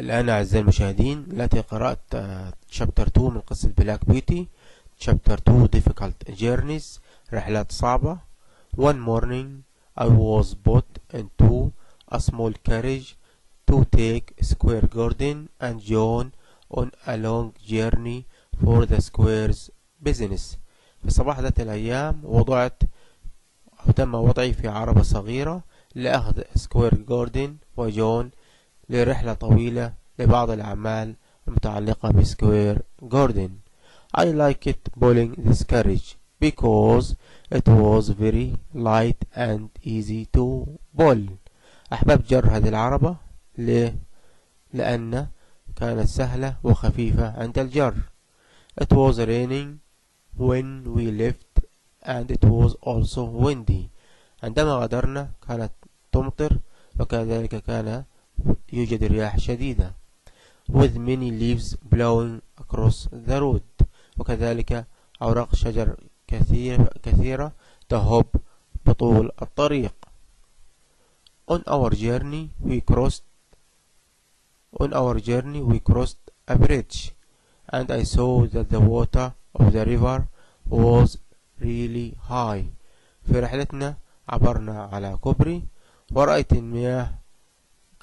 الآن أعزائي المشاهدين التي قرأت chapter 2 من قصة Black Beauty chapter 2 difficult journeys رحلات صعبة. One morning I was put into a small carriage to take Squire Gordon and John on a long journey for the Squire's business. في صباح ذات الأيام وضعت أو تم وضعي في عربة صغيرة لأخذ Squire Gordon وجون لرحلة طويلة لبعض الأعمال المتعلقة ب Squire Gordon I liked pulling this carriage because it was very light and easy to pull أحببت جر هذه العربة ليه؟ لأن كانت سهلة وخفيفة عند الجر. It was raining when we left and it was also windy. عندما غادرنا كانت تمطر وكذلك كان يوجد رياح شديدة with many leaves blowing across the road وكذلك أوراق شجر كثيرة, كثيرة تهب بطول الطريق on our journey we crossed on our journey we crossed a bridge and I saw that the water of the river was really high في رحلتنا عبرنا على كوبري ورأيت المياه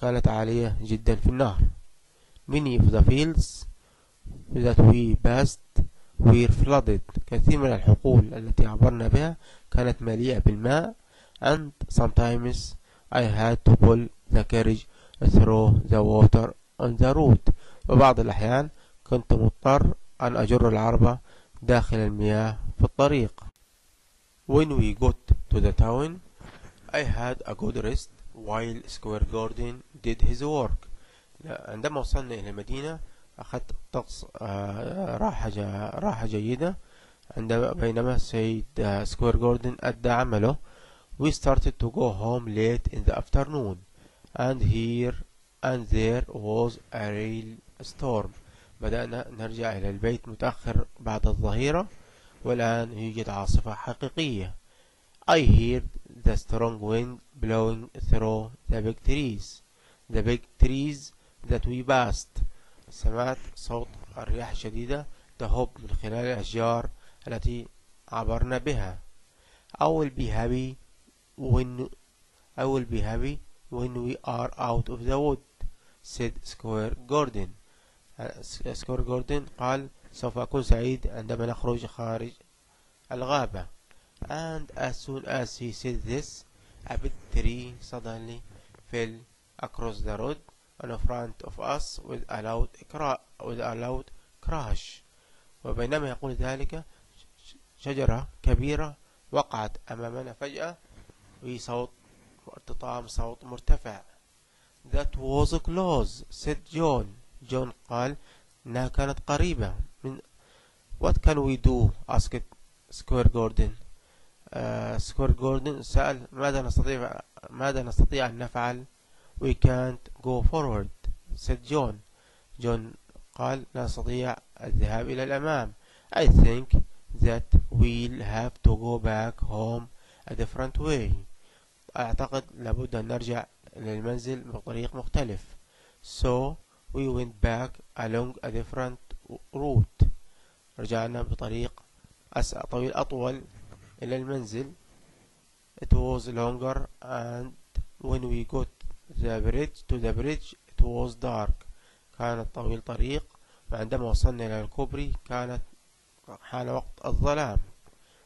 كانت عالية جدا في النهر many of the fields that we passed were flooded كثير من الحقول التي عبرنا بها كانت مليئة بالماء and sometimes I had to pull the carriage through the water on the road وبعض الأحيان كنت مضطر أن أجر العربة داخل المياه في الطريق When we got to the town I had a good rest while Square Garden did his work. عندما وصلنا إلى المدينة أخذت طقس راحة راحة جيدة. عندما بينما سيد سكوير جوردن أدى عمله. We started to go home late in the afternoon. And here and there was a real storm. بدأنا نرجع إلى البيت متأخر بعد الظهيرة. والآن يوجد عاصفة حقيقية. I heard the strong wind blowing through the big trees the big trees that we passed سمعت صوت الرياح الشديدة تهب من خلال الأشجار التي عبرنا بها I will be happy when I will be happy when we are out of the wood said Square Gordon سكور جوردن قال سوف أكون سعيد عندما نخرج خارج الغابة and as soon as he said this a big tree suddenly fell across the road in front of us with a loud, with a loud crash وبينما يقول ذلك شجرة كبيرة وقعت أمامنا فجأة بصوت ارتطام صوت مرتفع That was close said John جون قال إنها كانت قريبة من What can we do asked Squire Gordon Squire Gordon سأل ماذا نستطيع ماذا نستطيع أن نفعل؟ We can't go forward said John. جون قال لا نستطيع الذهاب إلى الأمام. I think that we'll have to go back home a different way. أعتقد لابد أن نرجع للمنزل بطريق مختلف. So we went back along a different route. رجعنا بطريق طويل أطول. إلى المنزل it was longer and when we got the bridge to the bridge it was dark كانت طويل طريق وعندما وصلنا إلى الكوبري كانت حان وقت الظلام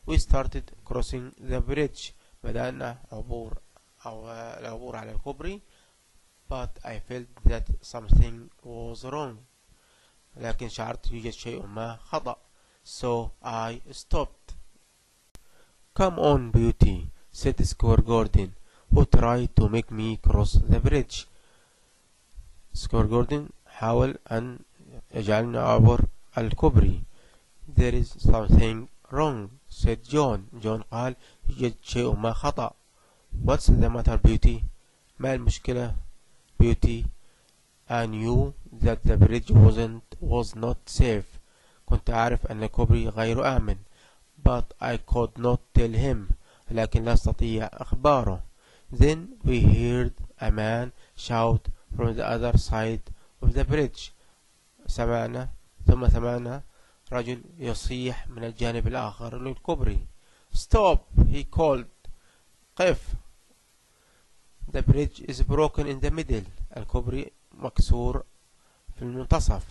we started crossing the bridge بدأنا عبور أو العبور على الكوبري but I felt that something was wrong لكن شعرت يوجد شيء ما خطأ so I stopped come on beauty said Square Gordon who tried to make me cross the bridge Square Gordon حاول أن يجعلني أعبر الكوبري there is something wrong said John John قال يوجد شيء ما خطأ what's the matter beauty ما المشكلة beauty I knew that the bridge wasn't was not safe كنت أعرف أن الكوبري غير آمن but I could not tell him لكن لا أستطيع أخباره then we heard a man shout from the other side of the bridge سمعنا ثم سمعنا رجل يصيح من الجانب الآخر للكوبري stop he called قف the bridge is broken in the middle الكوبري مكسور في المنتصف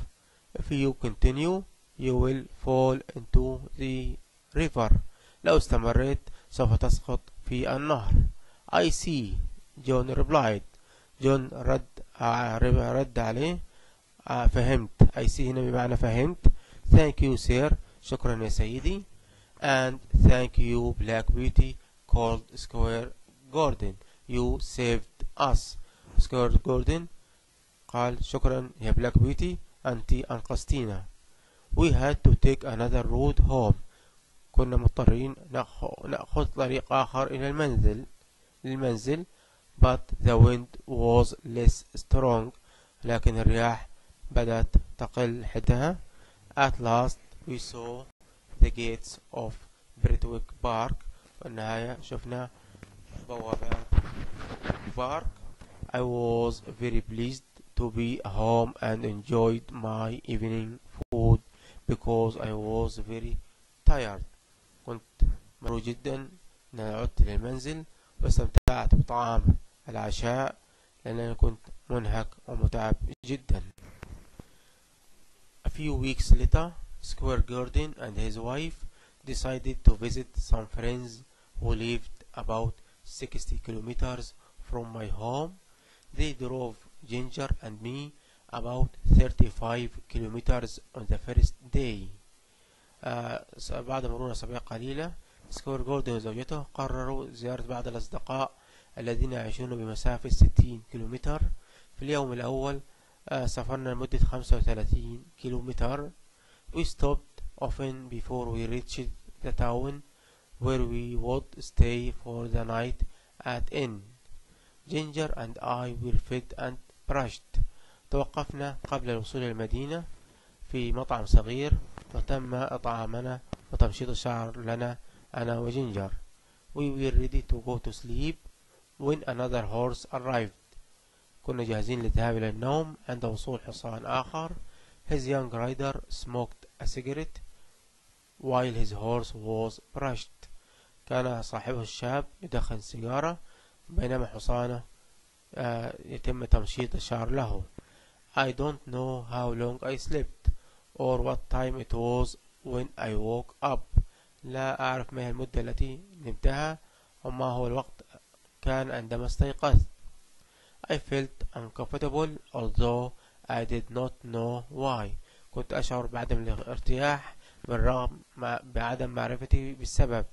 if you continue you will fall into the river لو استمرت سوف تسقط في النهر I see جون replied جون رد رد عليه فهمت I see هنا بمعنى فهمت thank you sir شكرا يا سيدي and thank you black beauty called square Gordon you saved us square Gordon قال شكرا يا black beauty أنت أنقذتينا we had to take another road home كنا مضطرين نأخذ طريق آخر إلى المنزل للمنزل but the wind was less strong لكن الرياح بدأت تقل حدها at last we saw the gates of Britwick Park في النهاية شفنا بوابات بارك I was very pleased to be home and enjoyed my evening food because I was very tired كنت مرو جدا أن عدت للمنزل واستمتعت بطعام العشاء لأنني كنت منهك ومتعب جدا A few weeks later Square Gordon and his wife decided to visit some friends who lived about 60 kilometers from my home. They drove Ginger and me about 35 kilometers on the first day. آه بعد مرور أسابيع قليلة سكوير جوردن وزوجته قرروا زيارة بعض الأصدقاء الذين يعيشون بمسافة 60 كيلومتر في اليوم الأول آه سافرنا لمدة 35 كيلومتر We stopped often before we reached the town where we would stay for the night at inn. Ginger and I were fed and brushed. توقفنا قبل الوصول إلى المدينة في مطعم صغير وتم إطعامنا وتمشيط الشعر لنا أنا وجينجر. We were ready to go to sleep when another horse arrived. كنا جاهزين للذهاب إلى النوم عند وصول حصان آخر. His young rider smoked a cigarette while his horse was brushed. كان صاحبه الشاب يدخن سيجارة بينما حصانه يتم تمشيط الشعر له. I don't know how long I slept or what time it was when I woke up. لا أعرف ما هي المدة التي نمتها وما هو الوقت كان عندما استيقظت. I felt uncomfortable although I did not know why. كنت أشعر بعدم الارتياح بالرغم بعدم معرفتي بالسبب.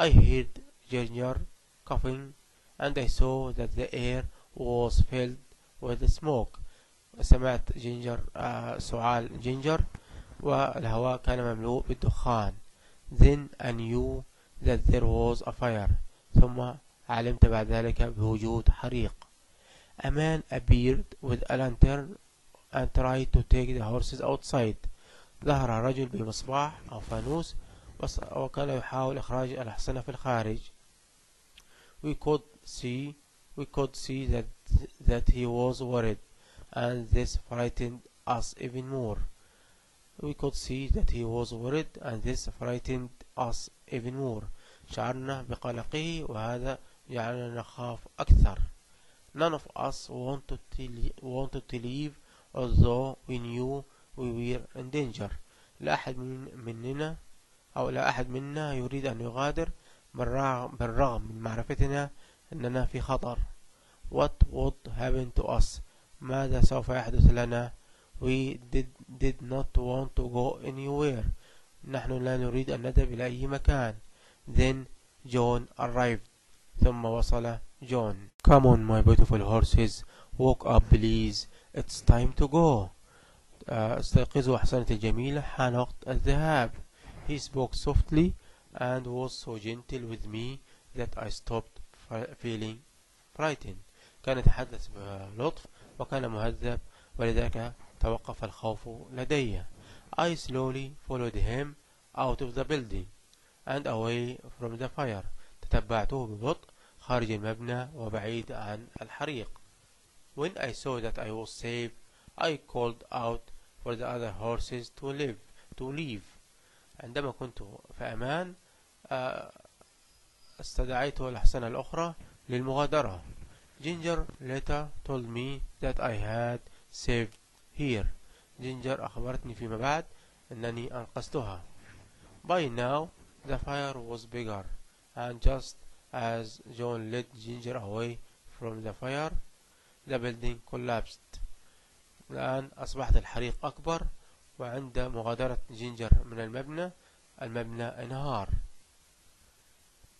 I heard Ginger coughing and I saw that the air was filled with smoke. سمعت Ginger آه سعال Ginger والهواء كان مملوء بالدخان. Then I knew that there was a fire. ثم علمت بعد ذلك بوجود حريق. A man appeared with a lantern and tried to take the horses outside. ظهر رجل بمصباح أو فانوس وكان يحاول إخراج الأحصنة في الخارج. We could see we could see that that he was worried and this frightened us even more. We could see that he was worried and this frightened us even more. شعرنا بقلقه وهذا جعلنا نخاف أكثر. None of us wanted to, leave although we knew we were in danger. لا أحد من مننا أو لا أحد منا يريد أن يغادر بالرغم من معرفتنا أننا في خطر. What would happen to us? ماذا سوف يحدث لنا؟ We did, did not want to go anywhere. نحن لا نريد أن نذهب إلى أي مكان. Then John arrived. ثم وصل جون. Come on my beautiful horses. Walk up please. It's time to go. استيقظوا أحسنتي الجميلة حان وقت الذهاب. He spoke softly and was so gentle with me that I stopped feeling frightened. كان يتحدث بلطف وكان مهذب ولذلك توقف الخوف لدي. I slowly followed him out of the building and away from the fire. تتبعته ببطء خارج المبنى وبعيد عن الحريق. When I saw that I was safe, I called out for the other horses to live to leave عندما كنت في أمان استدعيت الأحسنة الأخرى للمغادرة Ginger later told me that I had saved her جينجر أخبرتني فيما بعد أنني أنقذتها. By now the fire was bigger and just as John led Ginger away from the fire the building collapsed الان أصبحت الحريق أكبر وعند مغادرة جينجر من المبنى المبنى انهار.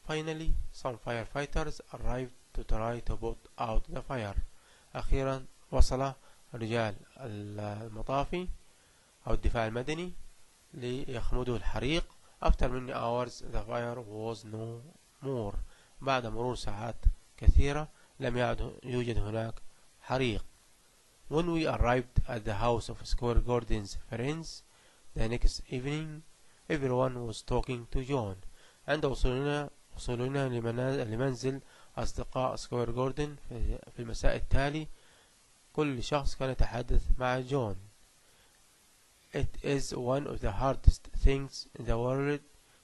Finally, some firefighters arrived to try to put out the fire أخيرا وصل رجال المطافي أو الدفاع المدني ليخمدوا الحريق After many hours the fire was no more بعد مرور ساعات كثيرة لم يعد يوجد هناك حريق When we arrived at the house of Squire Gordon's friends the next evening everyone was talking to John عند وصولنا وصولنا لمنزل أصدقاء سكوير جوردن في المساء التالي كل شخص كان يتحدث مع جون. It is one of the hardest things in the world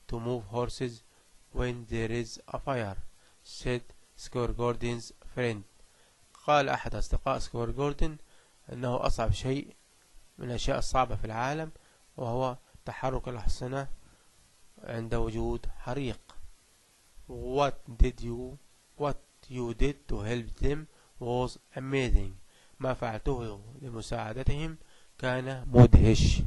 to move horses when there is a fire said Squire Gordon's friend. قال أحد أصدقاء سكوير جوردن أنه أصعب شيء من الأشياء الصعبة في العالم وهو تحرك الأحصنة عند وجود حريق. What did you What you did to help them was amazing ما فعلته لمساعدتهم كان مدهش